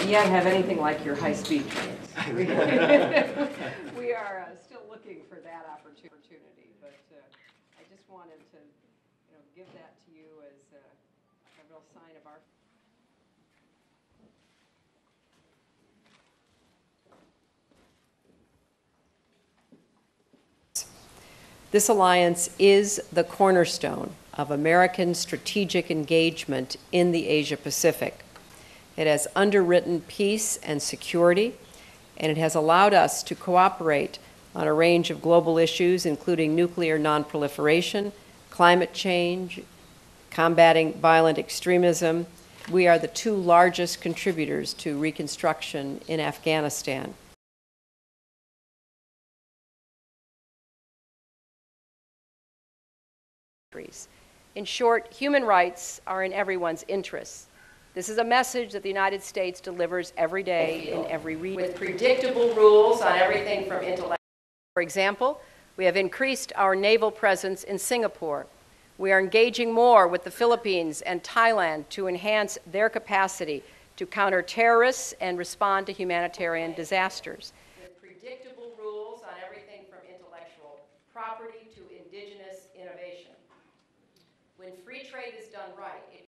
don't yet have anything like your high-speed trains. We we are uh, still looking for that opportunity, but uh, I just wanted to, you know, give that to you as uh, a real sign of our This alliance is the cornerstone of American strategic engagement in the Asia Pacific. It has underwritten peace and security, and it has allowed us to cooperate on a range of global issues, including nuclear nonproliferation, climate change, combating violent extremism. We are the two largest contributors to reconstruction in Afghanistan. In short, human rights are in everyone's interests. This is a message that the United States delivers every day in every region. With predictable rules on everything from intellectual. For example, we have increased our naval presence in Singapore. We are engaging more with the Philippines and Thailand to enhance their capacity to counter terrorists and respond to humanitarian disasters. With predictable rules on everything from intellectual property to indigenous innovation. When free trade is done right,